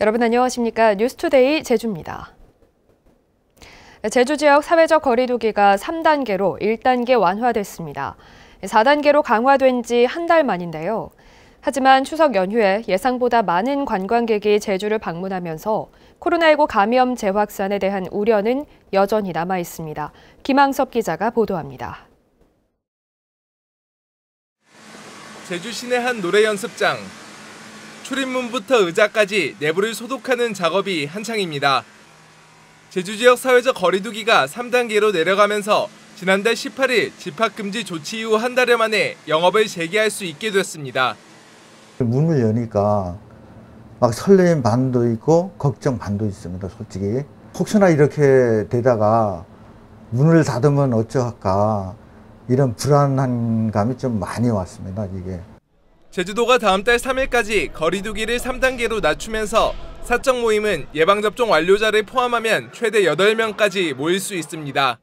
여러분 안녕하십니까? 뉴스투데이 제주입니다. 제주 지역 사회적 거리두기가 3단계로 1단계 완화됐습니다. 4단계로 강화된 지 한 달 만인데요. 하지만 추석 연휴에 예상보다 많은 관광객이 제주를 방문하면서 코로나19 감염 재확산에 대한 우려는 여전히 남아 있습니다. 김항섭 기자가 보도합니다. 제주 시내 한 노래 연습장. 출입문부터 의자까지 내부를 소독하는 작업이 한창입니다. 제주 지역 사회적 거리두기가 3단계로 내려가면서 지난달 18일 집합금지 조치 이후 한 달여 만에 영업을 재개할 수 있게 됐습니다. 문을 여니까 막 설레임 반도 있고 걱정 반도 있습니다, 솔직히. 혹시나 이렇게 되다가 문을 닫으면 어쩌할까 이런 불안한 감이 좀 많이 왔습니다, 이게. 제주도가 다음 달 3일까지 거리두기를 3단계로 낮추면서 사적 모임은 예방접종 완료자를 포함하면 최대 8명까지 모일 수 있습니다.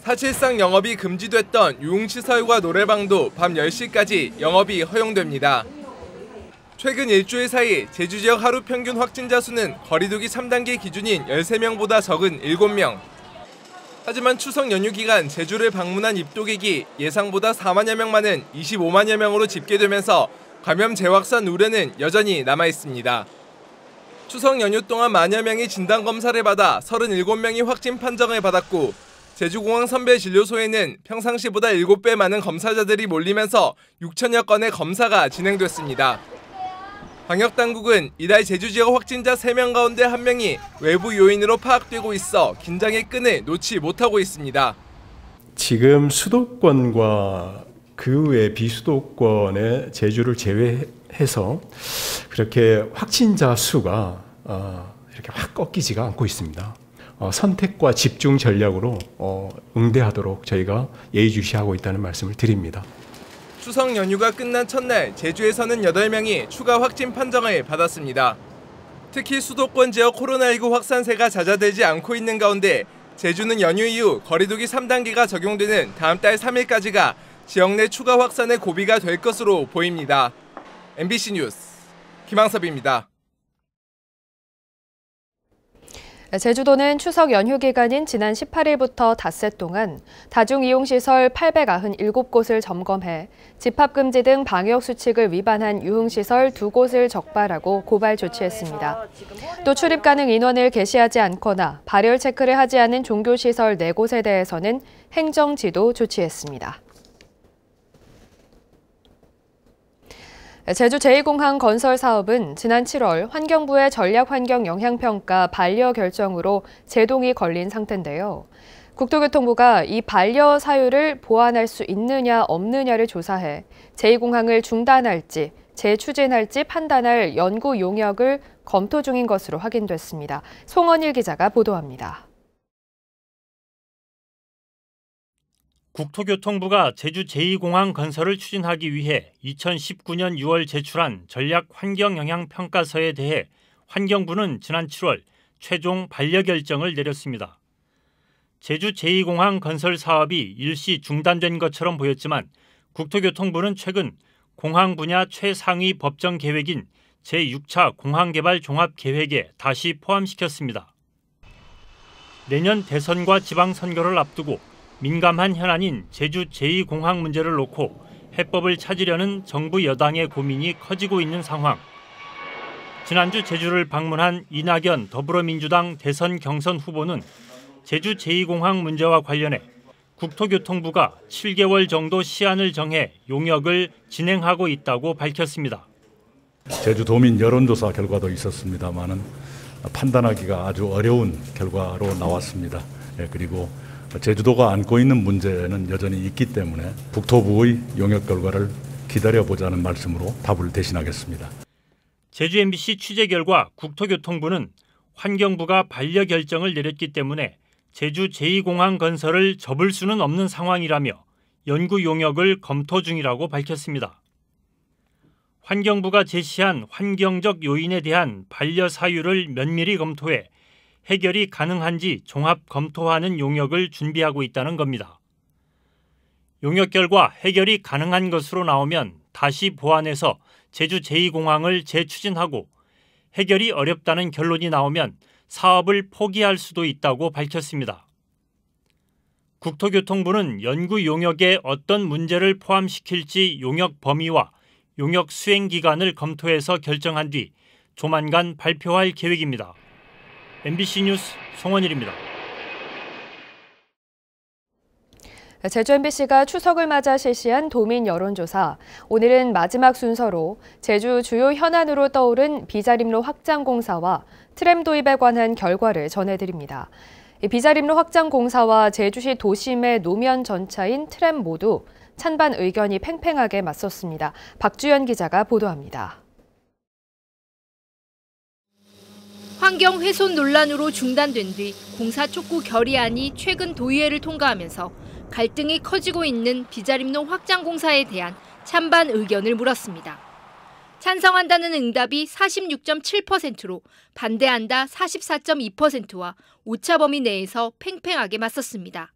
사실상 영업이 금지됐던 유흥시설과 노래방도 밤 10시까지 영업이 허용됩니다. 최근 일주일 사이 제주 지역 하루 평균 확진자 수는 거리두기 3단계 기준인 13명보다 적은 7명. 하지만 추석 연휴 기간 제주를 방문한 입도객이 예상보다 4만여 명 많은 25만여 명으로 집계되면서 감염 재확산 우려는 여전히 남아 있습니다. 추석 연휴 동안 만여 명이 진단 검사를 받아 37명이 확진 판정을 받았고 제주공항 선배 진료소에는 평상시보다 7배 많은 검사자들이 몰리면서 6천여 건의 검사가 진행됐습니다. 방역 당국은 이달 제주 지역 확진자 3명 가운데 1명이 외부 요인으로 파악되고 있어 긴장의 끈을 놓지 못하고 있습니다. 지금 수도권과 그 외 비수도권의 제주를 제외해서 그렇게 확진자 수가 어, 이렇게 확 꺾이지가 않고 있습니다. 어, 선택과 집중 전략으로 어, 응대하도록 저희가 예의주시하고 있다는 말씀을 드립니다. 추석 연휴가 끝난 첫날 제주에서는 8명이 추가 확진 판정을 받았습니다. 특히 수도권 지역 코로나19 확산세가 잦아들지 않고 있는 가운데 제주는 연휴 이후 거리두기 3단계가 적용되는 다음 달 3일까지가 지역 내 추가 확산의 고비가 될 것으로 보입니다. MBC 뉴스 김항섭입니다. 제주도는 추석 연휴 기간인 지난 18일부터 닷새 동안 다중이용시설 897곳을 점검해 집합금지 등 방역수칙을 위반한 유흥시설 2곳을 적발하고 고발 조치했습니다. 또 출입 가능 인원을 게시하지 않거나 발열 체크를 하지 않은 종교시설 4곳에 대해서는 행정지도 조치했습니다. 제주 제2공항 건설 사업은 지난 7월 환경부의 전략환경 영향평가 반려 결정으로 제동이 걸린 상태인데요. 국토교통부가 이 반려 사유를 보완할 수 있느냐 없느냐를 조사해 제2공항을 중단할지 재추진할지 판단할 연구 용역을 검토 중인 것으로 확인됐습니다. 송원일 기자가 보도합니다. 국토교통부가 제주 제2공항 건설을 추진하기 위해 2019년 6월 제출한 전략 환경 영향 평가서에 대해 환경부는 지난 7월 최종 반려 결정을 내렸습니다. 제주 제2공항 건설 사업이 일시 중단된 것처럼 보였지만 국토교통부는 최근 공항 분야 최상위 법정 계획인 제6차 공항개발 종합계획에 다시 포함시켰습니다. 내년 대선과 지방선거를 앞두고 민감한 현안인 제주 제2공항 문제를 놓고 해법을 찾으려는 정부 여당의 고민이 커지고 있는 상황. 지난주 제주를 방문한 이낙연 더불어민주당 대선 경선 후보는 제주 제2공항 문제와 관련해 국토교통부가 7개월 정도 시한을 정해 용역을 진행하고 있다고 밝혔습니다. 제주도민 여론조사 결과도 있었습니다만은 판단하기가 아주 어려운 결과로 나왔습니다. 예, 그리고 제주도가 안고 있는 문제는 여전히 있기 때문에 국토부의 용역 결과를 기다려보자는 말씀으로 답을 대신하겠습니다. 제주 MBC 취재 결과 국토교통부는 환경부가 반려 결정을 내렸기 때문에 제주 제2공항 건설을 접을 수는 없는 상황이라며 연구 용역을 검토 중이라고 밝혔습니다. 환경부가 제시한 환경적 요인에 대한 반려 사유를 면밀히 검토해 해결이 가능한지 종합 검토하는 용역을 준비하고 있다는 겁니다. 용역 결과 해결이 가능한 것으로 나오면 다시 보완해서 제주 제2공항을 재추진하고 해결이 어렵다는 결론이 나오면 사업을 포기할 수도 있다고 밝혔습니다. 국토교통부는 연구 용역에 어떤 문제를 포함시킬지 용역 범위와 용역 수행 기간을 검토해서 결정한 뒤 조만간 발표할 계획입니다. MBC 뉴스 송원일입니다. 제주 MBC가 추석을 맞아 실시한 도민 여론조사. 오늘은 마지막 순서로 제주 주요 현안으로 떠오른 비자림로 확장 공사와 트램 도입에 관한 결과를 전해드립니다. 비자림로 확장 공사와 제주시 도심의 노면 전차인 트램 모두 찬반 의견이 팽팽하게 맞섰습니다. 박주연 기자가 보도합니다. 환경 훼손 논란으로 중단된 뒤 공사 촉구 결의안이 최근 도의회를 통과하면서 갈등이 커지고 있는 비자림로 확장 공사에 대한 찬반 의견을 물었습니다. 찬성한다는 응답이 46.7%로 반대한다 44.2%와 오차 범위 내에서 팽팽하게 맞섰습니다.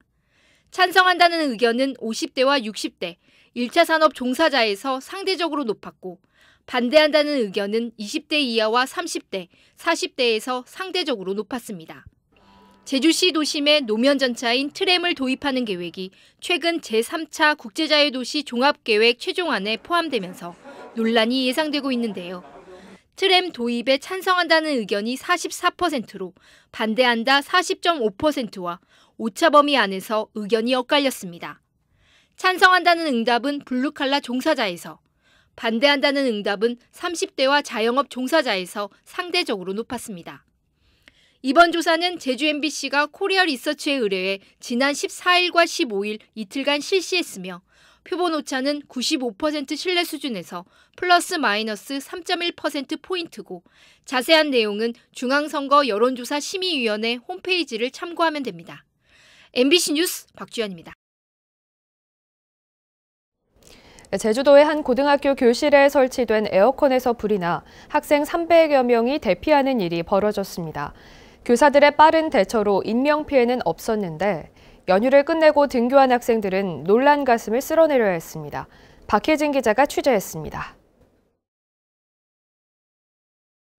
찬성한다는 의견은 50대와 60대, 1차 산업 종사자에서 상대적으로 높았고 반대한다는 의견은 20대 이하와 30대, 40대에서 상대적으로 높았습니다. 제주시 도심에 노면 전차인 트램을 도입하는 계획이 최근 제3차 국제자유 도시 종합계획 최종안에 포함되면서 논란이 예상되고 있는데요. 트램 도입에 찬성한다는 의견이 44%로 반대한다 40.5%와 오차 범위 안에서 의견이 엇갈렸습니다. 찬성한다는 응답은 블루칼라 종사자에서 반대한다는 응답은 30대와 자영업 종사자에서 상대적으로 높았습니다. 이번 조사는 제주 MBC가 코리아 리서치에 의뢰해 지난 14일과 15일 이틀간 실시했으며 표본 오차는 95% 신뢰 수준에서 플러스 마이너스 3.1%포인트고 자세한 내용은 중앙선거 여론조사 심의위원회 홈페이지를 참고하면 됩니다. MBC 뉴스 박주연입니다. 제주도의 한 고등학교 교실에 설치된 에어컨에서 불이 나 학생 300여 명이 대피하는 일이 벌어졌습니다. 교사들의 빠른 대처로 인명피해는 없었는데 연휴를 끝내고 등교한 학생들은 놀란 가슴을 쓸어내려야 했습니다. 박혜진 기자가 취재했습니다.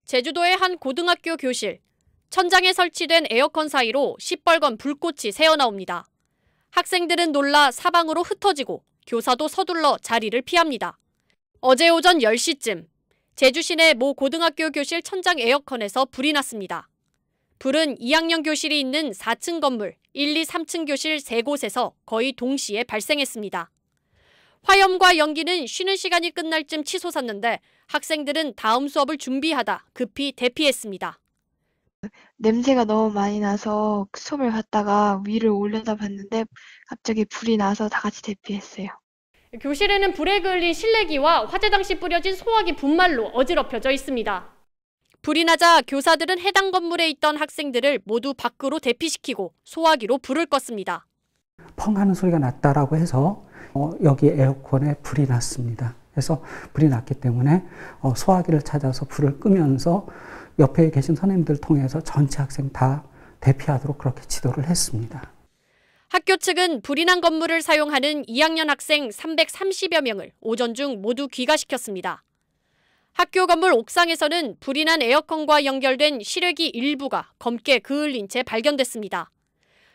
제주도의 한 고등학교 교실. 천장에 설치된 에어컨 사이로 시뻘건 불꽃이 새어나옵니다. 학생들은 놀라 사방으로 흩어지고 교사도 서둘러 자리를 피합니다. 어제 오전 10시쯤 제주 시내 모 고등학교 교실 천장 에어컨에서 불이 났습니다. 불은 2학년 교실이 있는 4층 건물 1, 2, 3층 교실 3곳에서 거의 동시에 발생했습니다. 화염과 연기는 쉬는 시간이 끝날 쯤 치솟았는데 학생들은 다음 수업을 준비하다 급히 대피했습니다. 냄새가 너무 많이 나서 수업을 갔다가 위를 올려다봤는데 갑자기 불이 나서 다 같이 대피했어요. 교실에는 불에 그을린 실내기와 화재 당시 뿌려진 소화기 분말로 어지럽혀져 있습니다. 불이 나자 교사들은 해당 건물에 있던 학생들을 모두 밖으로 대피시키고 소화기로 불을 껐습니다. 펑 하는 소리가 났다라고 해서 어, 여기 에어컨에 불이 났습니다. 그래서 불이 났기 때문에 어, 소화기를 찾아서 불을 끄면서 옆에 계신 선생님들 통해서 전체 학생 다 대피하도록 그렇게 지도를 했습니다. 학교 측은 불이 난 건물을 사용하는 2학년 학생 330여 명을 오전 중 모두 귀가시켰습니다. 학교 건물 옥상에서는 불이 난 에어컨과 연결된 실외기 일부가 검게 그을린 채 발견됐습니다.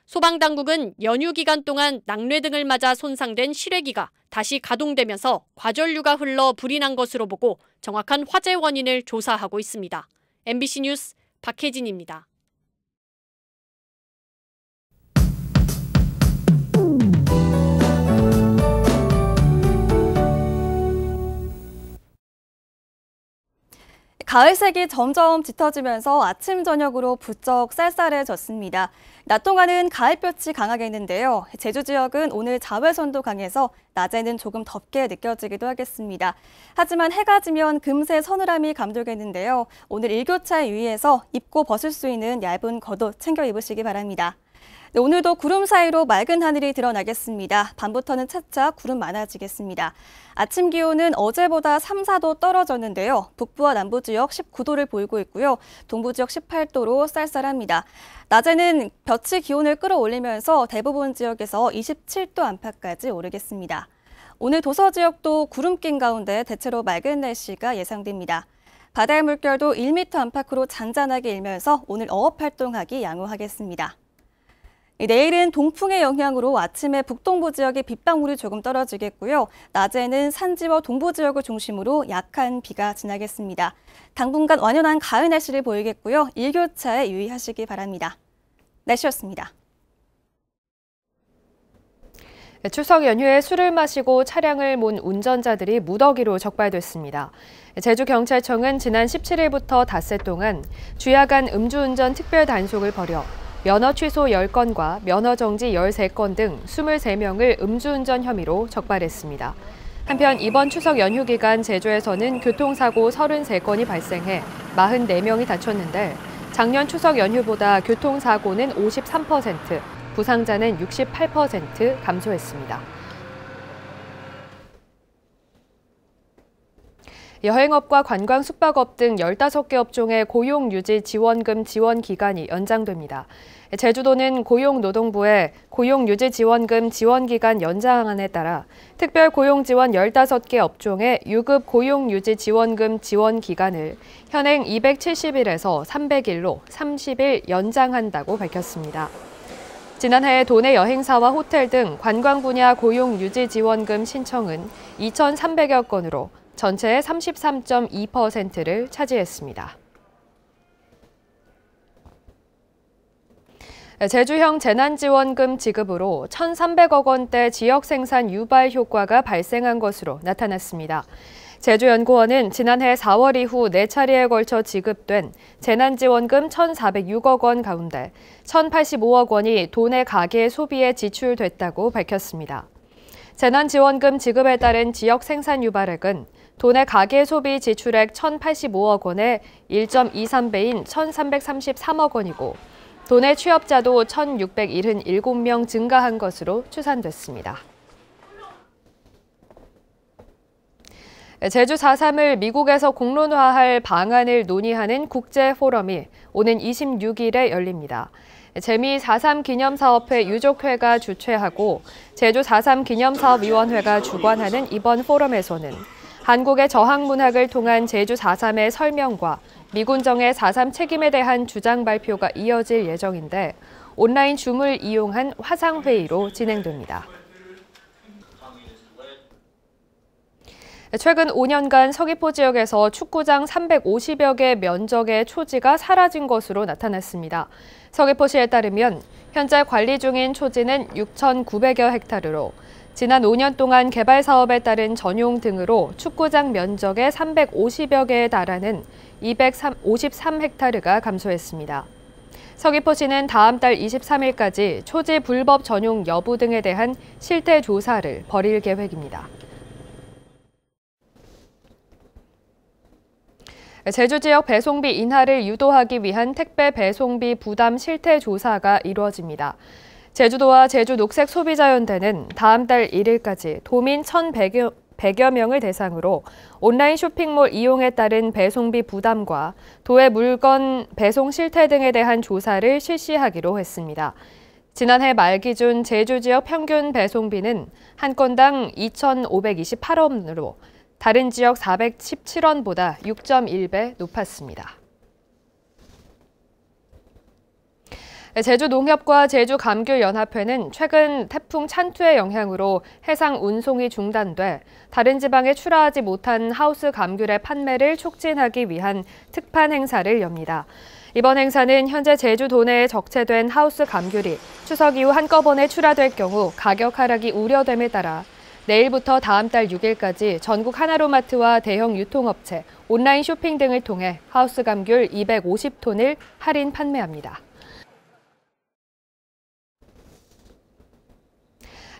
소방당국은 연휴 기간 동안 낙뢰 등을 맞아 손상된 실외기가 다시 가동되면서 과전류가 흘러 불이 난 것으로 보고 정확한 화재 원인을 조사하고 있습니다. MBC 뉴스 박혜진입니다. 가을색이 점점 짙어지면서 아침 저녁으로 부쩍 쌀쌀해졌습니다. 낮 동안은 가을볕이 강하겠는데요. 제주 지역은 오늘 자외선도 강해서 낮에는 조금 덥게 느껴지기도 하겠습니다. 하지만 해가 지면 금세 서늘함이 감돌겠는데요. 오늘 일교차에 유의해서 입고 벗을 수 있는 얇은 겉옷 챙겨 입으시기 바랍니다. 네, 오늘도 구름 사이로 맑은 하늘이 드러나겠습니다. 밤부터는 차차 구름 많아지겠습니다. 아침 기온은 어제보다 3, 4도 떨어졌는데요. 북부와 남부 지역 19도를 보이고 있고요. 동부 지역 18도로 쌀쌀합니다. 낮에는 볕이 기온을 끌어올리면서 대부분 지역에서 27도 안팎까지 오르겠습니다. 오늘 도서 지역도 구름 낀 가운데 대체로 맑은 날씨가 예상됩니다. 바다의 물결도 1m 안팎으로 잔잔하게 일면서 오늘 어업 활동하기 양호하겠습니다. 내일은 동풍의 영향으로 아침에 북동부 지역에 빗방울이 조금 떨어지겠고요. 낮에는 산지와 동부 지역을 중심으로 약한 비가 지나겠습니다. 당분간 완연한 가을 날씨를 보이겠고요. 일교차에 유의하시기 바랍니다. 날씨였습니다. 추석 연휴에 술을 마시고 차량을 몬 운전자들이 무더기로 적발됐습니다. 제주경찰청은 지난 17일부터 닷새 동안 주야간 음주운전 특별 단속을 벌여 면허 취소 10건과 면허 정지 13건 등 23명을 음주운전 혐의로 적발했습니다. 한편 이번 추석 연휴 기간 제주에서는 교통사고 33건이 발생해 44명이 다쳤는데 작년 추석 연휴보다 교통사고는 53%, 부상자는 68% 감소했습니다. 여행업과 관광 숙박업 등 15개 업종의 고용 유지 지원금 지원 기간이 연장됩니다. 제주도는 고용노동부의 고용유지 지원금 지원 기간 연장안에 따라 특별 고용 지원 15개 업종의 유급 고용유지 지원금 지원 기간을 현행 270일에서 300일로 30일 연장한다고 밝혔습니다. 지난해 도내 여행사와 호텔 등 관광 분야 고용 유지 지원금 신청은 2,300여 건으로 전체의 33.2%를 차지했습니다. 제주형 재난지원금 지급으로 1,300억 원대 지역 생산 유발 효과가 발생한 것으로 나타났습니다. 제주연구원은 지난해 4월 이후 4차례에 걸쳐 지급된 재난지원금 1,406억 원 가운데 1,085억 원이 도내 가계 소비에 지출됐다고 밝혔습니다. 재난지원금 지급에 따른 지역 생산 유발액은 도내 가계 소비 지출액 1,085억 원의 1.23배인 1,333억 원이고 도내 취업자도 1,677명 증가한 것으로 추산됐습니다. 제주 4.3을 미국에서 공론화할 방안을 논의하는 국제 포럼이 오는 26일에 열립니다. 재미 4.3 기념사업회 유족회가 주최하고 제주 4.3 기념사업위원회가 주관하는 이번 포럼에서는 한국의 저항 문학을 통한 제주 4.3의 설명과 미군정의 4.3 책임에 대한 주장 발표가 이어질 예정인데 온라인 줌을 이용한 화상회의로 진행됩니다. 최근 5년간 서귀포 지역에서 축구장 350여 개 면적의 초지가 사라진 것으로 나타났습니다. 서귀포시에 따르면 현재 관리 중인 초지는 6,900여 헥타르로 지난 5년 동안 개발 사업에 따른 전용 등으로 축구장 면적의 350여 개에 달하는 253헥타르가 감소했습니다. 서귀포시는 다음 달 23일까지 초지 불법 전용 여부 등에 대한 실태 조사를 벌일 계획입니다. 제주 지역 배송비 인하를 유도하기 위한 택배 배송비 부담 실태 조사가 이루어집니다. 제주도와 제주 녹색 소비자연대는 다음 달 1일까지 도민 1,100여 100여 명을 대상으로 온라인 쇼핑몰 이용에 따른 배송비 부담과 도의 물건 배송 실태 등에 대한 조사를 실시하기로 했습니다. 지난해 말 기준 제주 지역 평균 배송비는 한 건당 2,528원으로 다른 지역 417원보다 6.1배 높았습니다. 제주농협과 제주감귤연합회는 최근 태풍 찬투의 영향으로 해상 운송이 중단돼 다른 지방에 출하하지 못한 하우스 감귤의 판매를 촉진하기 위한 특판 행사를 엽니다. 이번 행사는 현재 제주 도 내에 적체된 하우스 감귤이 추석 이후 한꺼번에 출하될 경우 가격 하락이 우려됨에 따라 내일부터 다음 달 6일까지 전국 하나로마트와 대형 유통업체, 온라인 쇼핑 등을 통해 하우스 감귤 250톤을 할인 판매합니다.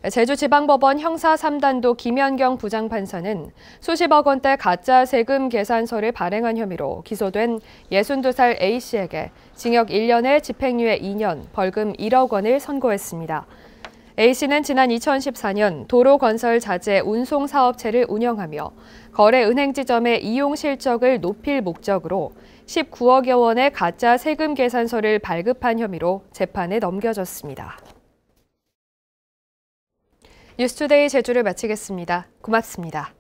제주지방법원 형사 3단도 김현경 부장판사는 수십억 원대 가짜 세금 계산서를 발행한 혐의로 기소된 62살 A씨에게 징역 1년에 집행유예 2년, 벌금 1억 원을 선고했습니다. A씨는 지난 2014년 도로건설 자재 운송 사업체를 운영하며 거래 은행 지점의 이용 실적을 높일 목적으로 19억여 원의 가짜 세금 계산서를 발급한 혐의로 재판에 넘겨졌습니다. 뉴스투데이 제주를 마치겠습니다. 고맙습니다.